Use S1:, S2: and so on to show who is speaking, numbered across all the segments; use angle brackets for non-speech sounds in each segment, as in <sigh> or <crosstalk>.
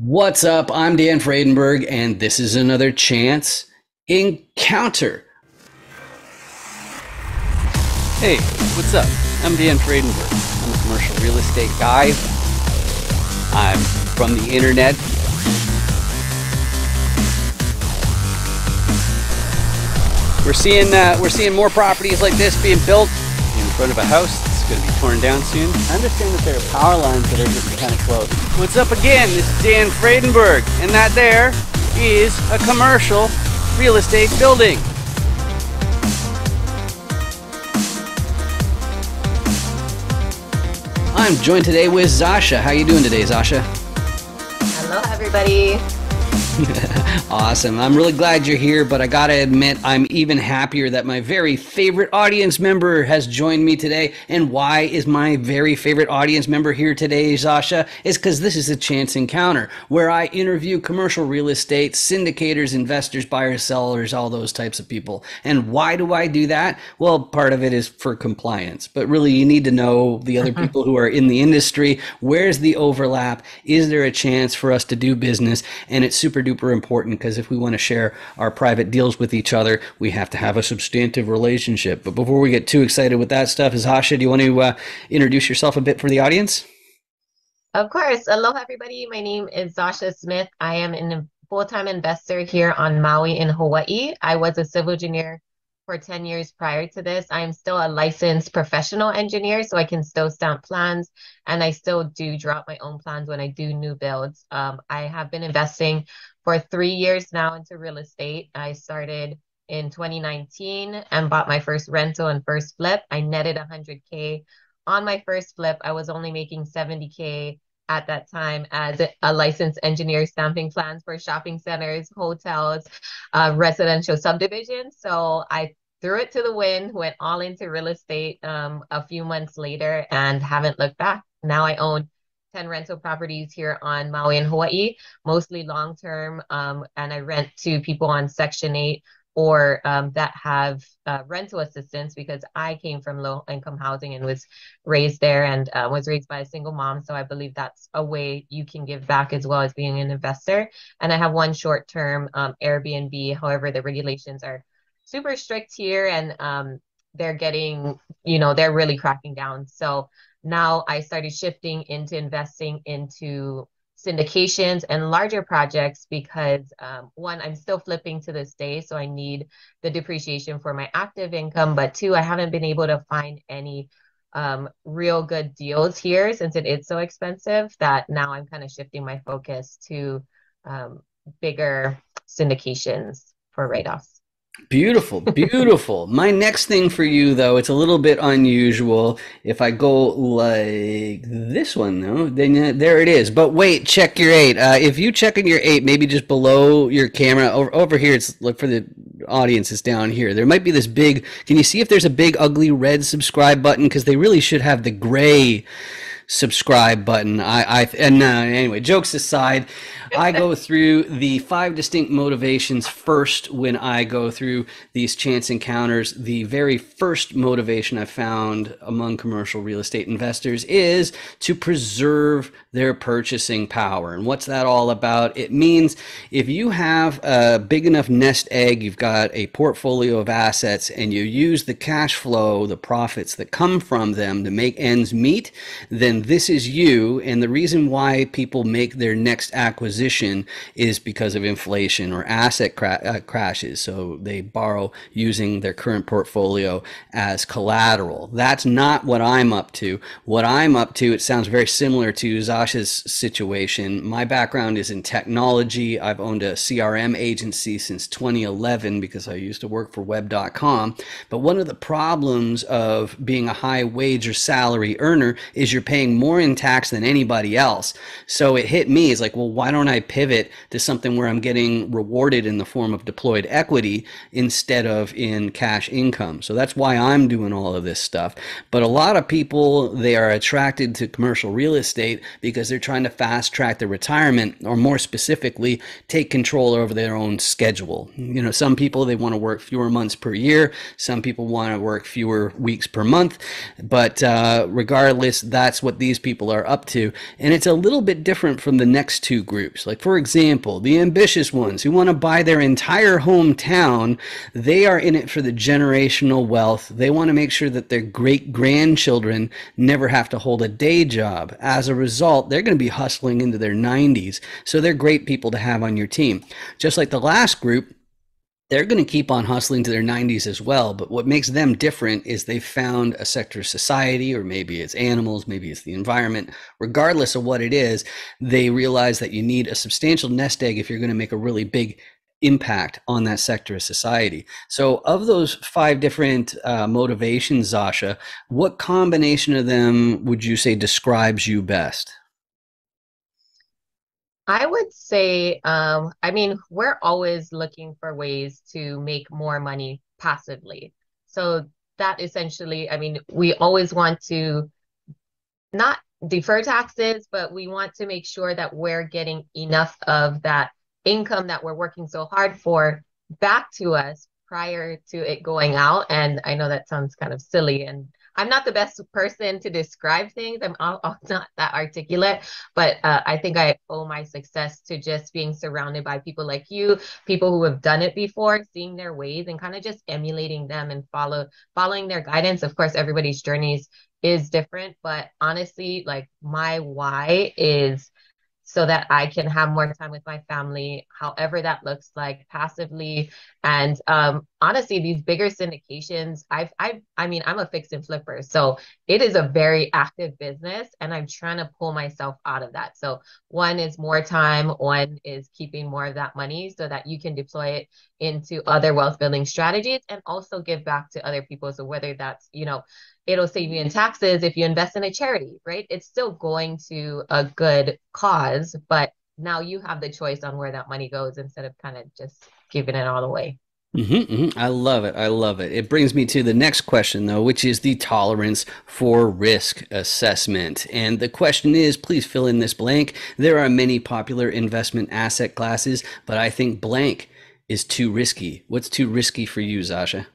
S1: What's up? I'm Dan Fradenburgh, and this is another chance encounter. Hey, what's up? I'm Dan Fradenburgh. I'm a commercial real estate guy. I'm from the internet. We're seeing uh, we're seeing more properties like this being built in front of a house going to be torn down soon. I understand that there are power lines that are just kind of close. What's up again? This is Dan Fradenburgh, and that there is a commercial real estate building. I'm joined today with Zasha. How you doing today, Zasha?
S2: Hello, everybody. <laughs>
S1: awesome. I'm really glad you're here, but I got to admit, I'm even happier that my very favorite audience member has joined me today. And why is my very favorite audience member here today, Zasha? Is because this is a chance encounter where I interview commercial real estate, syndicators, investors, buyers, sellers, all those types of people. And why do I do that? Well, part of it is for compliance, but really, you need to know the other mm-hmm. people who are in the industry. Where's the overlap? Is there a chance for us to do business? And it's super duper important because if we want to share our private deals with each other, we have to have a substantive relationship. But before we get too excited with that stuff, is Zasha, do you want to uh, introduce yourself a bit for the audience?
S2: Of course. Aloha, everybody. My name is Zasha Smith. I am a full-time investor here on Maui in Hawaii. I was a civil engineer for 10 years prior to this. I am still a licensed professional engineer, so I can still stamp plans and I still do drop my own plans when I do new builds. Um, I have been investing for three years now into real estate. I started in 2019 and bought my first rental and first flip. I netted 100K on my first flip. I was only making 70K at that time as a licensed engineer stamping plans for shopping centers, hotels, uh, residential subdivisions. So I threw it to the wind, went all into real estate um, a few months later, and haven't looked back. Now I own 10 rental properties here on Maui and Hawaii, mostly long term. Um, and I rent to people on Section 8 or um, that have uh, rental assistance because I came from low income housing and was raised there and uh, was raised by a single mom. So I believe that's a way you can give back as well as being an investor. And I have one short term um, Airbnb. However, the regulations are super strict here and um, they're getting, you know, they're really cracking down. So now I started shifting into investing into syndications and larger projects because um, one i'm still flipping to this day so i need the depreciation for my active income but two i haven't been able to find any um, real good deals here since it is so expensive that now i'm kind of shifting my focus to um, bigger syndications for write-offs
S1: Beautiful, beautiful. My next thing for you, though, it's a little bit unusual. If I go like this one, though, then there it is. But wait, check your eight. Uh, if you check in your eight, maybe just below your camera, over, over here, it's look for the audience is down here. There might be this big. Can you see if there's a big ugly red subscribe button? Because they really should have the gray subscribe button. I, I and uh, anyway, jokes aside, I go <laughs> through the five distinct motivations first when I go through these chance encounters. The very first motivation I found among commercial real estate investors is to preserve their purchasing power. And what's that all about? It means if you have a big enough nest egg, you've got a portfolio of assets, and you use the cash flow, the profits that come from them to make ends meet, then this is you. And the reason why people make their next acquisition is because of inflation or asset cra- uh, crashes. So they borrow using their current portfolio as collateral. That's not what I'm up to. What I'm up to, it sounds very similar to Zasha's situation. My background is in technology. I've owned a CRM agency since 2011 because I used to work for web.com. But one of the problems of being a high wage or salary earner is you're paying paying more in tax than anybody else. So it hit me as like, well, why don't I pivot to something where I'm getting rewarded in the form of deployed equity instead of in cash income? So that's why I'm doing all of this stuff. But a lot of people, they are attracted to commercial real estate because they're trying to fast track their retirement or more specifically, take control over their own schedule. You know, some people, they want to work fewer months per year. Some people want to work fewer weeks per month. But uh, regardless, that's what these people are up to. And it's a little bit different from the next two groups. Like, for example, the ambitious ones who want to buy their entire hometown, they are in it for the generational wealth. They want to make sure that their great grandchildren never have to hold a day job. As a result, they're going to be hustling into their 90s. So they're great people to have on your team. Just like the last group, they're going to keep on hustling to their 90s as well. But what makes them different is they've found a sector of society, or maybe it's animals, maybe it's the environment. Regardless of what it is, they realize that you need a substantial nest egg if you're going to make a really big impact on that sector of society. So, of those five different uh, motivations, Zasha, what combination of them would you say describes you best?
S2: I would say, um, I mean, we're always looking for ways to make more money passively. So that essentially, I mean, we always want to not defer taxes, but we want to make sure that we're getting enough of that income that we're working so hard for back to us prior to it going out. And I know that sounds kind of silly and I'm not the best person to describe things. I'm, <laughs> not that articulate, but uh, I think I owe my success to just being surrounded by people like you, people who have done it before, seeing their ways and kind of just emulating them and follow following their guidance. Of course, everybody's journeys is different, but honestly, like my why is so that I can have more time with my family, however that looks like passively. And um, honestly, these bigger syndications, I've, I've, I mean, I'm a fix and flipper, so it is a very active business, and I'm trying to pull myself out of that. So one is more time, one is keeping more of that money so that you can deploy it into other wealth building strategies and also give back to other people. So whether that's, you know, it'll save you in taxes if you invest in a charity, right? It's still going to a good cause, but now you have the choice on where that money goes instead of kind of just giving it all away.
S1: Mm-hmm, mm-hmm. I love it. I love it. It brings me to the next question, though, which is the tolerance for risk assessment. And the question is please fill in this blank. There are many popular investment asset classes, but I think blank is too risky. What's too risky for you, Zasha?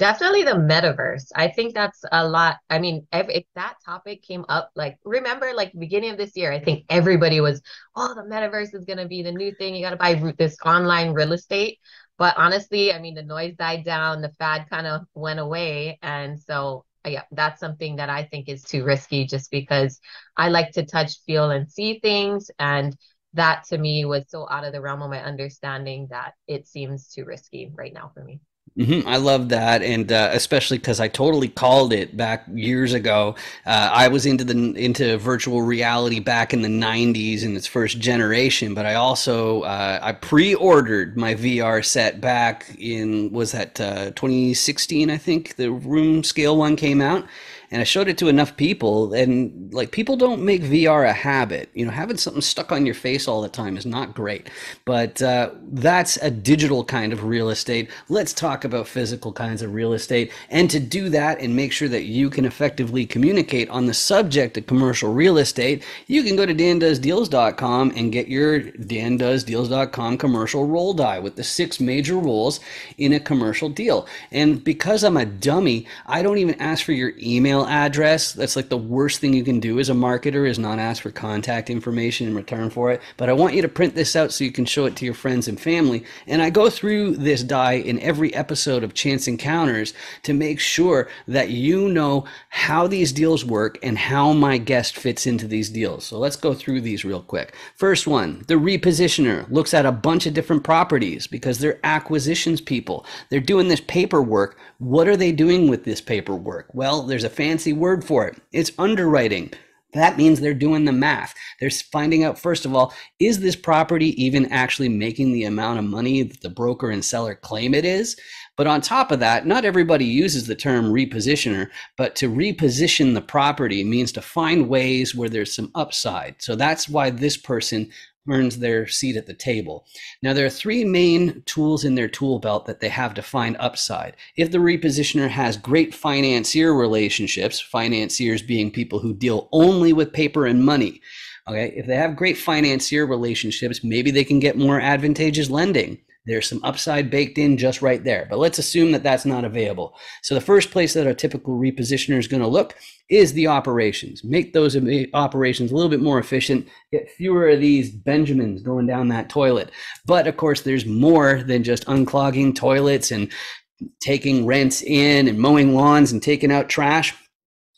S2: Definitely the metaverse. I think that's a lot. I mean, if, if, that topic came up, like remember, like beginning of this year, I think everybody was, oh, the metaverse is gonna be the new thing. You gotta buy this online real estate. But honestly, I mean, the noise died down, the fad kind of went away, and so yeah, that's something that I think is too risky, just because I like to touch, feel, and see things, and that to me was so out of the realm of my understanding that it seems too risky right now for me.
S1: Mm-hmm. I love that, and uh, especially because I totally called it back years ago. Uh, I was into the into virtual reality back in the '90s in its first generation, but I also uh, I pre-ordered my VR set back in was that uh, 2016, I think the room scale one came out, and I showed it to enough people, and like people don't make VR a habit. You know, having something stuck on your face all the time is not great. But uh, that's a digital kind of real estate. Let's talk about physical kinds of real estate, and to do that and make sure that you can effectively communicate on the subject of commercial real estate, you can go to dandoesdeals.com and get your dandoesdeals.com commercial roll die with the six major rules in a commercial deal. And because I'm a dummy, I don't even ask for your email email address. That's like the worst thing you can do as a marketer is not ask for contact information in return for it. But I want you to print this out so you can show it to your friends and family. And I go through this die in every episode of Chance Encounters to make sure that you know how these deals work and how my guest fits into these deals. So let's go through these real quick. First one, the repositioner looks at a bunch of different properties because they're acquisitions people. They're doing this paperwork. What are they doing with this paperwork? Well, there's a fancy fancy word for it. It's underwriting. That means they're doing the math. They're finding out, first of all, is this property even actually making the amount of money that the broker and seller claim it is? But on top of that, not everybody uses the term repositioner, but to reposition the property means to find ways where there's some upside. So that's why this person earns their seat at the table. Now, there are three main tools in their tool belt that they have to find upside. If the repositioner has great financier relationships, financiers being people who deal only with paper and money, okay, if they have great financier relationships, maybe they can get more advantageous lending. There's some upside baked in just right there. But let's assume that that's not available. So the first place that a typical repositioner is going to look is the operations. Make those operations a little bit more efficient, get fewer of these Benjamins going down that toilet. But of course, there's more than just unclogging toilets and taking rents in and mowing lawns and taking out trash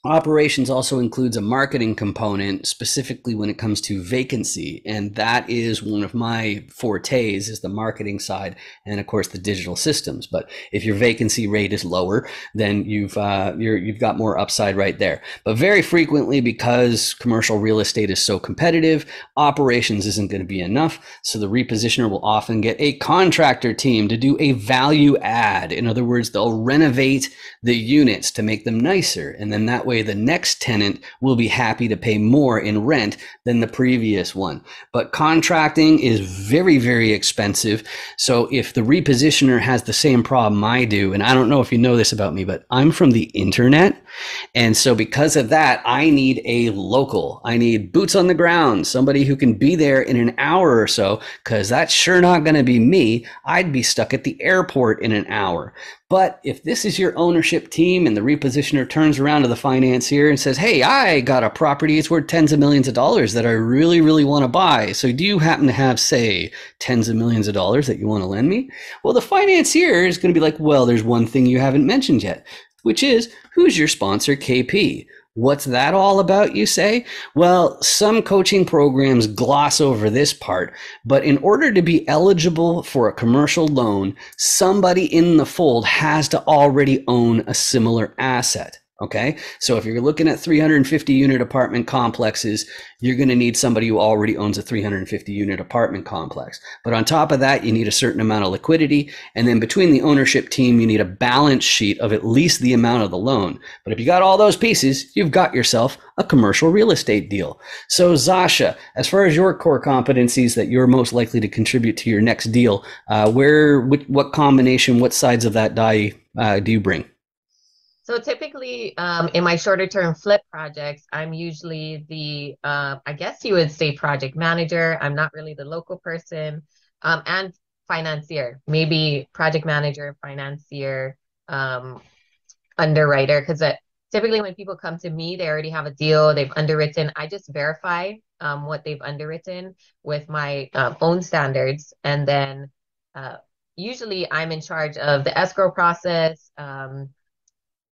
S1: Operations also includes a marketing component, specifically when it comes to vacancy, and that is one of my fortes is the marketing side, and of course the digital systems. But if your vacancy rate is lower, then you've uh, you have got more upside right there. But very frequently, because commercial real estate is so competitive, operations isn't going to be enough. So the repositioner will often get a contractor team to do a value add. In other words, they'll renovate the units to make them nicer, and then that way way the next tenant will be happy to pay more in rent than the previous one. But contracting is very, very expensive. So if the repositioner has the same problem I do, and I don't know if you know this about me, but I'm from the internet. And so because of that, I need a local. I need boots on the ground, somebody who can be there in an hour or so, because that's sure not going to be me. I'd be stuck at the airport in an hour. But if this is your ownership team and the repositioner turns around to the financier and says, Hey, I got a property, it's worth tens of millions of dollars that I really, really want to buy. So do you happen to have, say, tens of millions of dollars that you want to lend me? Well, the financier is going to be like, Well, there's one thing you haven't mentioned yet, which is who's your sponsor, KP? What's that all about, you say? Well, some coaching programs gloss over this part, but in order to be eligible for a commercial loan, somebody in the fold has to already own a similar asset. Okay. So if you're looking at 350 unit apartment complexes, you're going to need somebody who already owns a 350 unit apartment complex. But on top of that, you need a certain amount of liquidity. And then between the ownership team, you need a balance sheet of at least the amount of the loan. But if you got all those pieces, you've got yourself a commercial real estate deal. So Zasha, as far as your core competencies that you're most likely to contribute to your next deal, uh, where, what combination, what sides of that die uh, do you bring?
S2: So typically, um, in my shorter term flip projects, I'm usually the, uh, I guess you would say project manager. I'm not really the local person, um, and financier, maybe project manager, financier, um, underwriter. Because typically, when people come to me, they already have a deal, they've underwritten. I just verify um, what they've underwritten with my um, own standards, and then uh, usually I'm in charge of the escrow process.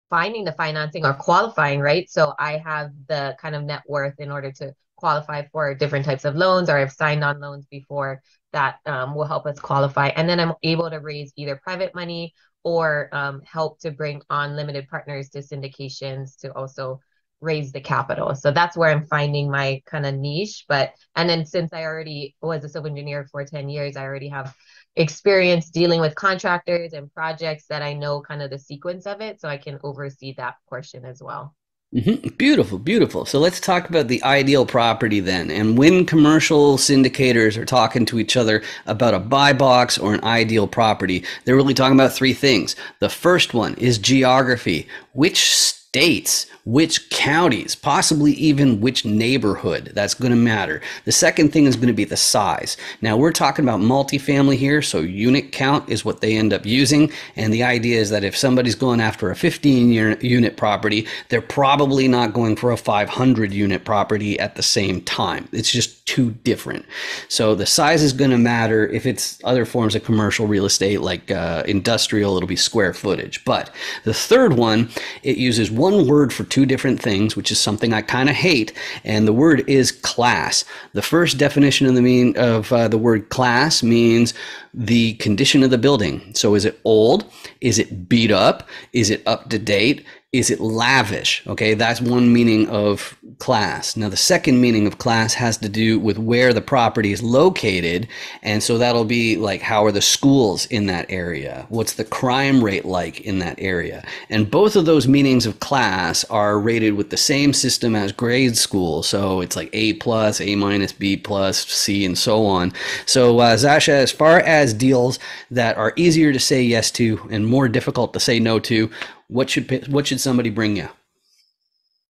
S2: Finding the financing or qualifying, right? So I have the kind of net worth in order to qualify for different types of loans, or I've signed on loans before that um, will help us qualify. And then I'm able to raise either private money or um, help to bring on limited partners to syndications to also raise the capital. So that's where I'm finding my kind of niche. But and then since I already was a civil engineer for 10 years, I already have experience dealing with contractors and projects that I know kind of the sequence of it. So I can oversee that portion as well.
S1: Mm-hmm. Beautiful, beautiful. So let's talk about the ideal property then. And when commercial syndicators are talking to each other about a buy box or an ideal property, they're really talking about three things. The first one is geography. Which states, which counties, possibly even which neighborhood. That's going to matter. The second thing is going to be the size. Now, we're talking about multifamily here, so unit count is what they end up using. And the idea is that if somebody's going after a 15 unit property, they're probably not going for a 500 unit property at the same time. It's just too different. So the size is going to matter. If it's other forms of commercial real estate like uh, industrial, it'll be square footage. But the third one, it uses one one word for two different things, which is something I kind of hate, and the word is class. The first definition of the mean of uh, the word class means the condition of the building. So is it old? Is it beat up? Is it up to date? Is it lavish? Okay, that's one meaning of class. Now, the second meaning of class has to do with where the property is located. And so that'll be like, how are the schools in that area? What's the crime rate like in that area? And both of those meanings of class are rated with the same system as grade school. So it's like A plus, A minus, B plus, C, and so on. So, uh, Zasha, as far as deals that are easier to say yes to and more difficult to say no to, what should what should somebody bring you?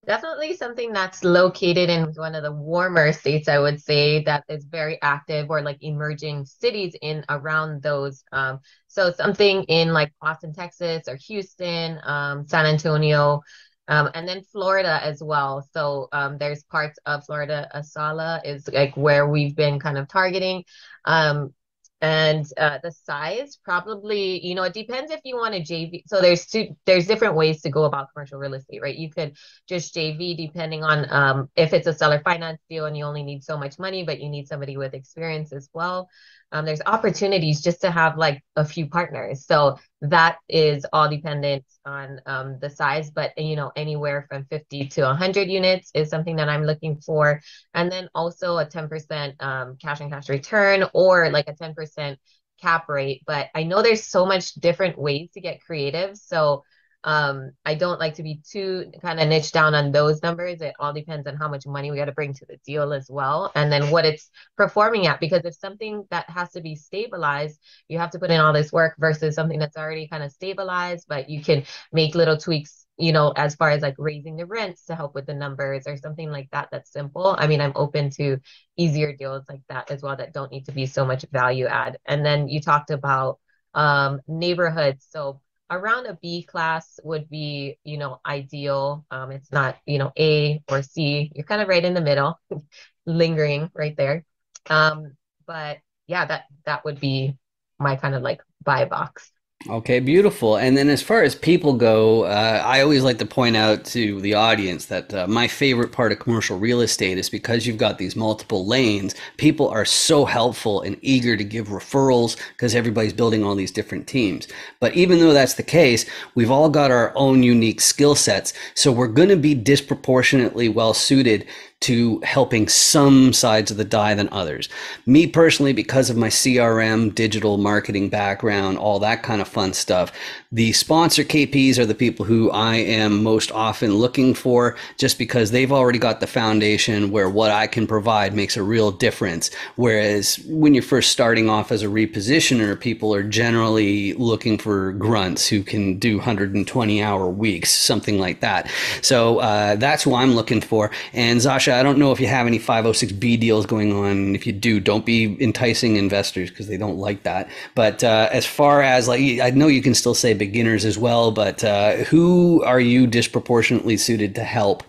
S2: Definitely something that's located in one of the warmer states, I would say, that is very active or like emerging cities in around those. Um, so something in like Austin, Texas, or Houston, um, San Antonio, um, and then Florida as well. So um, there's parts of Florida. Ocala is like where we've been kind of targeting. Um, and uh, the size probably you know it depends if you want to jv so there's two there's different ways to go about commercial real estate right? You could just jv depending on um, if it's a seller finance deal and you only need so much money but you need somebody with experience as well um, there's opportunities just to have like a few partners. So that is all dependent on um, the size, but you know, anywhere from 50 to 100 units is something that I'm looking for. And then also a 10% um, cash and cash return or like a 10% cap rate. But I know there's so much different ways to get creative. So um, I don't like to be too kind of niche down on those numbers. It all depends on how much money we got to bring to the deal as well, and then what it's performing at. Because if something that has to be stabilized, you have to put in all this work versus something that's already kind of stabilized, but you can make little tweaks you know, as far as like raising the rents to help with the numbers or something like that, that's simple. I mean, I'm open to easier deals like that as well that don't need to be so much value add. And then you talked about um, neighborhoods. So around a B class would be, you know, ideal. Um, it's not, you know, A or C. You're kind of right in the middle, <laughs> lingering right there. Um, but yeah, that that would be my kind of like buy box.
S1: Okay, beautiful. And then as far as people go, uh, I always like to point out to the audience that uh, my favorite part of commercial real estate is because you've got these multiple lanes, people are so helpful and eager to give referrals because everybody's building all these different teams. But even though that's the case, we've all got our own unique skill sets. So we're going to be disproportionately well suited to helping some sides of the die than others. Me personally, because of my CRM, digital marketing background, all that kind of fun stuff, the sponsor KPs are the people who I am most often looking for just because they've already got the foundation where what I can provide makes a real difference. Whereas when you're first starting off as a repositioner, people are generally looking for grunts who can do 120 hour weeks, something like that. So uh, that's who I'm looking for. And Zasha, I don't know if you have any 506B deals going on. If you do, don't be enticing investors because they don't like that. But uh, as far as like, I know you can still say beginners as well, but uh, who are you disproportionately suited to help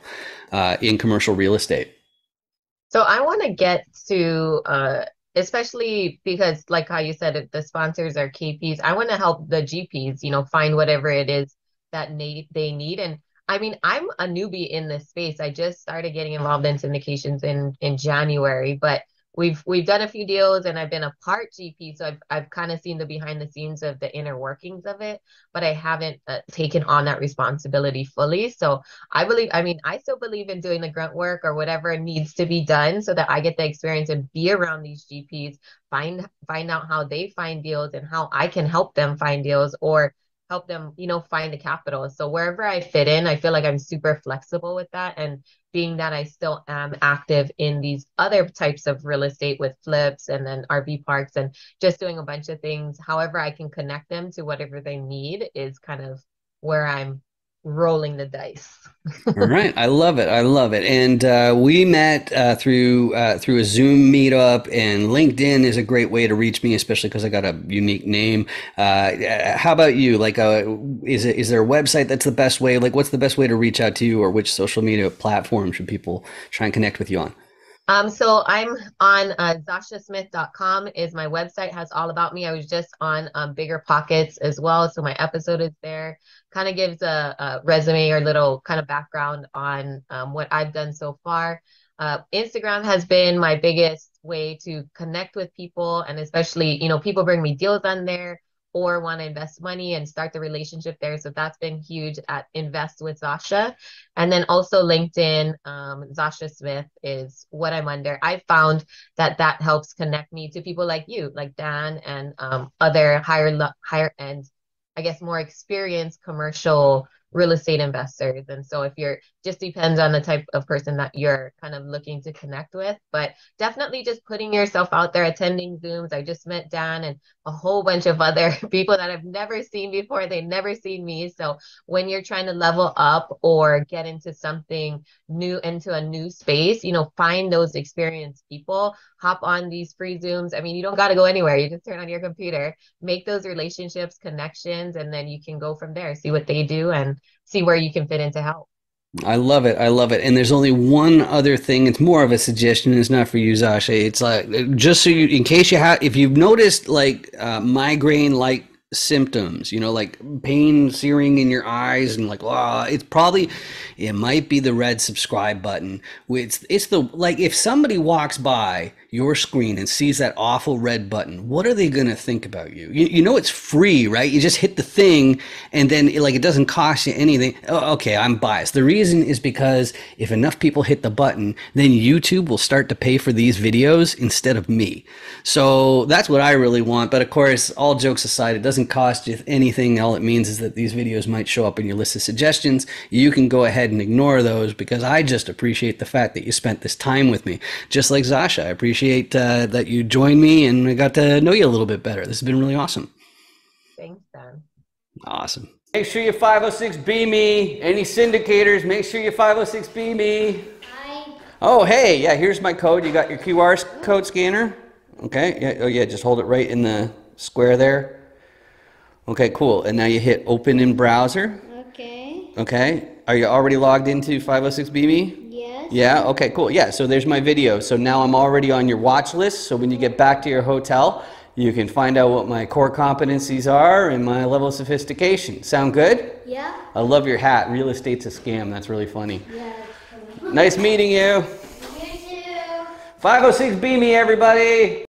S1: uh, in commercial real estate?
S2: So I want to get to, uh, especially because, like how you said, the sponsors are KPs. I want to help the GPs, you know, find whatever it is that they need and I mean, I'm a newbie in this space. I just started getting involved in syndications in in January, but we've we've done a few deals and I've been a part GP, so I've I've kind of seen the behind the scenes of the inner workings of it, but I haven't uh, taken on that responsibility fully. So I believe, I mean, I still believe in doing the grunt work or whatever needs to be done so that I get the experience and be around these GPs, find find out how they find deals and how I can help them find deals or help them, you know, find the capital. So wherever I fit in, I feel like I'm super flexible with that. And being that I still am active in these other types of real estate with flips and then RV parks and just doing a bunch of things, however I can connect them to whatever they need is kind of where I'm rolling the dice.
S1: All right, I love it. I love it. And uh, we met uh, through uh, through a Zoom meetup, and LinkedIn is a great way to reach me, especially because I got a unique name. Uh, how about you? Like, uh, is it is there a website that's the best way? Like, what's the best way to reach out to you, or which social media platform should people try and connect with you on?
S2: Um, so I'm on uh, zashasmith.com is my website has all about me. I was just on um, BiggerPockets as well. So my episode is there. Kind of gives a, a, resume or little kind of background on um, what I've done so far. Uh, Instagram has been my biggest way to connect with people and especially, you know, people bring me deals on there or want to invest money and start the relationship there. So that's been huge at Invest with Zasha. And then also LinkedIn, um, Zasha Smith is what I'm under. I found that that helps connect me to people like you, like Dan and um, other higher, higher end, I guess more experienced commercial real estate investors. And so if you're just depends on the type of person that you're kind of looking to connect with, but definitely just putting yourself out there, attending Zooms. I just met Dan and a whole bunch of other <laughs> people that I've never seen before. They've never seen me. So when you're trying to level up or get into something new, into a new space, you know, find those experienced people, hop on these free Zooms. I mean, you don't got to go anywhere. You just turn on your computer, make those relationships, connections, and then you can go from there, see what they do and see where you can fit in to help.
S1: I love it. I love it. And there's only one other thing. It's more of a suggestion. It's not for you, Zasha. It's like just so you, in case you have, if you've noticed like uh, migraine-like symptoms, you know, like pain searing in your eyes and like, wow, it's probably, it might be the red subscribe button. It's, it's the, like if somebody walks by your screen and sees that awful red button, what are they going to think about you? you? You know, it's free, right? You just hit the thing and then like it doesn't cost you anything. Oh, okay, I'm biased. The reason is because if enough people hit the button, then YouTube will start to pay for these videos instead of me. So that's what I really want. But of course, all jokes aside, it doesn't cost you anything. All it means is that these videos might show up in your list of suggestions. You can go ahead and ignore those because I just appreciate the fact that you spent this time with me. Just like Zasha, I appreciate appreciate uh, that you joined me and I got to know you a little bit better. This has been really awesome.
S2: Thanks, Dan.
S1: Awesome. Make sure you 506B me. Any syndicators, make sure you 506B me. Hi. Oh, hey, yeah, here's my code. You got your QR code scanner? Okay, yeah, oh yeah, just hold it right in the square there. Okay, cool. And now you hit open in browser.
S3: Okay.
S1: Okay. Are you already logged into 506B me? Yeah, okay, cool. Yeah, so there's my video. So now I'm already on your watch list. So when you get back to your hotel, you can find out what my core competencies are and my level of sophistication. Sound good?
S3: Yeah.
S1: I love your hat. Real estate's a scam. That's really funny.
S3: Yeah.
S1: Nice meeting you.
S3: You too.
S1: 506B me, everybody.